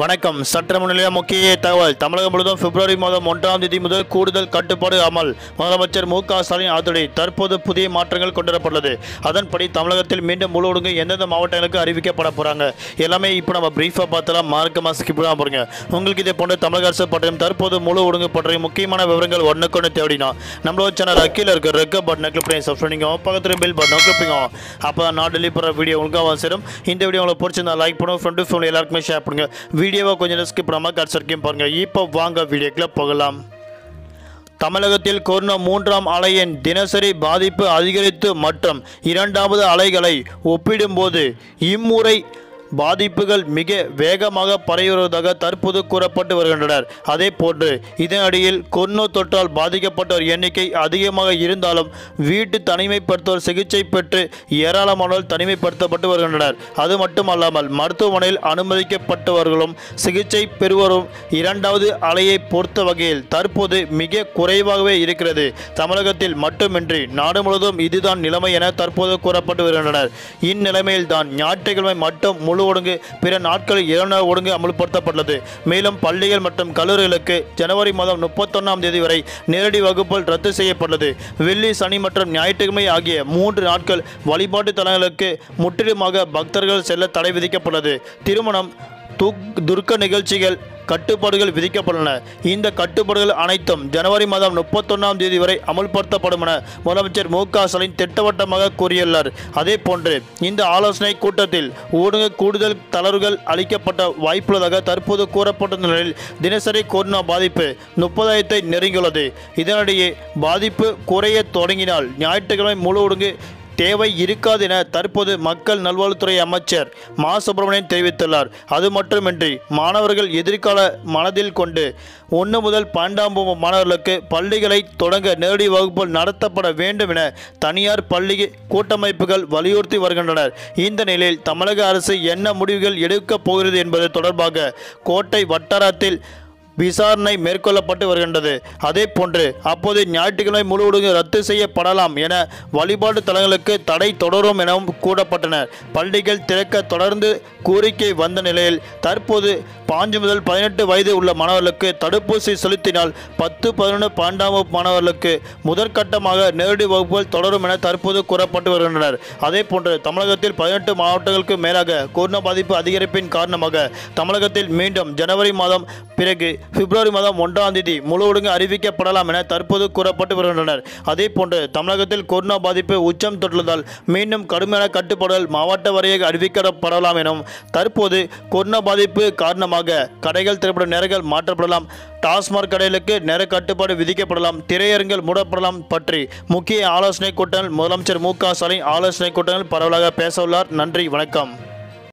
வணக்கம். சற்று முன்னிலைய முக்கிய தகவல். தமிழகம் முழுவதும் பிப்ரவரி மாதம் ஒன்றாம் தேதி முதல் கூடுதல் கட்டுப்பாடு அமல். முதலமைச்சர் மு க ஸ்டாலின் ஆதரவை தற்போது புதிய மாற்றங்கள் கொண்டுவரப்பட்டுள்ளது. அதன்படி தமிழகத்தில் மீண்டும் முழு ஒடுங்கு எந்தெந்த மாவட்டங்களுக்கு அறிவிக்கப்பட போகிறாங்க எல்லாமே இப்போ நம்ம பிரீஃபாக பார்த்தலாம் மார்க்கமாக ஸ்கிப் தான் போறீங்க. உங்களுக்கு இதே போன்ற தமிழக அரசு பற்றியும் தற்போது முழு ஒடுங்கு பற்றிய முக்கியமான விவரங்கள் ஒன்றுக்கொன்று தேடினா நம்மளோட சேனல் அக்கீழ இருக்க ரெக்க பட்டனை கிளிக் பண்ணி சப்ஸ்கிரைப் பண்ணிக்கோ. பக்கத்தில் பில் பட்டனை கிளிக் பண்ணிக்கோ. அப்போ தான் நான் டெலிவரி பண்ணுற வீடியோ உங்களுக்காக சேரும். இந்த வீடியோ உங்களுக்கு பிடிச்சிருந்தா லைக் பண்ணுவோம் ஃப்ரெண்டு ஃபேமிலி எல்லாருக்குமே ஷேர் பண்ணுங்க. வீடியோவை கொஞ்சம் ஸ்கிப் பண்ணாமல் கடைசிக்கும் பாருங்கள் பாருங்க. இப்போ வாங்க வீடியோக்குள்ளே போகலாம். தமிழகத்தில் கொரோனா மூன்றாம் அலையின் தினசரி பாதிப்பு அதிகரித்து மற்றும் இரண்டாவது அலைகளை ஒப்பிடும்போது இம்முறை பாதிப்புகள் மிக வேகமாக பரவுவதாக தற்போது கூறப்பட்டு வருகின்றனர். அதே போன்று இதனடியில் கொரோனா தொற்றால் பாதிக்கப்பட்டோர் எண்ணிக்கை அதிகமாக இருந்தாலும் வீட்டு தனிமைப்படுத்தோர் சிகிச்சை பெற்று ஏராளமானோர் தனிமைப்படுத்தப்பட்டு வருகின்றனர். அது மட்டுமல்லாமல் மருத்துவமனையில் அனுமதிக்கப்பட்டவர்களும் சிகிச்சை பெறுவோரும் இரண்டாவது அலையை பொறுத்த வகையில் தற்போது மிக குறைவாகவே இருக்கிறது. தமிழகத்தில் மட்டுமின்றி நாடு முழுவதும் இதுதான் நிலைமை என தற்போது கூறப்பட்டு வருகின்றனர். இந்நிலைமையில்தான் ஞாயிற்றுக்கிழமை மட்டும் முழு ஒழுங்கு பிற நாட்களில் இரண்டு நாள் ஒழுங்கு அமல்படுத்தப்பட்டுள்ளது. மேலும் பள்ளிகள் மற்றும் கல்லூரிகளுக்கு ஜனவரி மாதம் முப்பத்தொன்னாம் தேதி வரை நேரடி வகுப்புகள் ரத்து செய்யப்பட்டது வெள்ளி சனி மற்றும் ஞாயிற்றுக்கிழமை ஆகிய மூன்று நாட்கள் வழிபாட்டு தலங்களுக்கு முற்றிலுமாக பக்தர்கள் செல்ல தடை விதிக்கப்பட்டது திருமணம் துர்க்க நிகழ்ச்சிகள் கட்டுப்பாடுகள் விதிக்கப்பட்டுள்ளன. இந்த கட்டுப்பாடுகள் அனைத்தும் ஜனவரி மாதம் முப்பத்தொன்னாம் தேதி வரை அமுல்படுத்தப்படும் என முதலமைச்சர் மு க ஸ்டாலின் திட்டவட்டமாக கூறியுள்ளார். அதே போன்று இந்த ஆலோசனை கூட்டத்தில் ஊடக கூடுதல் தளர்வுகள் அளிக்கப்பட்ட வாய்ப்புள்ளதாக தற்போது கூறப்பட்ட நிலையில் தினசரி கொரோனா பாதிப்பு முப்பதாயிரத்தை நெருங்கியுள்ளது. இதனிடையே பாதிப்பு குறைய தொடங்கினால் ஞாயிற்றுக்கிழமை முழு ஒடுங்கு தேவை இருக்காது என தற்போது மக்கள் நல்வாழ்வுத்துறை அமைச்சர் மா. சுப்பிரமணியன் தெரிவித்துள்ளார். அது மட்டுமின்றி மாணவர்கள் எதிர்கால மனதில் கொண்டு ஒன்று முதல் பன்னெண்டாம் மாணவர்களுக்கு பள்ளிகளை தொடங்க நேரடி வகுப்புகள் நடத்தப்பட வேண்டும் என தனியார் பள்ளி கூட்டமைப்புகள் வலியுறுத்தி வருகின்றனர். இந்த நிலையில் தமிழக அரசு என்ன முடிவுகள் எடுக்கப் போகிறது என்பது தொடர்பாக கோட்டை வட்டாரத்தில் விசாரணை மேற்கொள்ளப்பட்டு வருகின்றது. அதே போன்று அப்போது ஞாயிற்றுக்கிழமை முழுவதும் ரத்து செய்யப்படலாம் என வழிபாட்டு தலங்களுக்கு தடை தொடரும் எனவும் கூறப்பட்டன பள்ளிகள் திறக்க தொடர்ந்து கோரிக்கை வந்த நிலையில் தற்போது பாஞ்சு முதல் பதினெட்டு வயது உள்ள மாணவர்களுக்கு தடுப்பூசி செலுத்தினால் பத்து பதினொன்று பன்னெண்டாம் வகுப்பு மாணவர்களுக்கு முதற்கட்டமாக நேரடி வகுப்புகள் தொடரும் என தற்போது கூறப்பட்டு வருகின்றனர். அதே போன்று தமிழகத்தில் பதினெட்டு மாவட்டங்களுக்கு மேலாக கொரோனா பாதிப்பு அதிகரிப்பின் காரணமாக தமிழகத்தில் மீண்டும் ஜனவரி மாதம் பிறகு பிப்ரவரி மாதம் ஒன்றாம் தேதி முழு ஒழுங்கு அறிவிக்கப்படலாம் என தற்போது கூறப்பட்டு வருகின்றனர். அதே போன்று தமிழகத்தில் கொரோனா பாதிப்பு உச்சம் தொட்டுள்ளதால் மீண்டும் கடுமையான கட்டுப்பாடுகள் மாவட்ட வாரியாக அறிவிக்கப்படலாம் எனவும் தற்போது கொரோனா பாதிப்பு காரணமாக கடைகள் திரைப்பட நேரங்கள் மாற்றப்படலாம். டாஸ்மாக் கடைகளுக்கு நேர கட்டுப்பாடு விதிக்கப்படலாம். திரையரங்குகள் மூடப்படலாம் பற்றி முக்கிய ஆலோசனை கூட்டங்கள் முதலமைச்சர் மு க ஸ்டாலின் ஆலோசனை கூட்டங்கள் பரவலாக பேச உள்ளார் நன்றி வணக்கம்.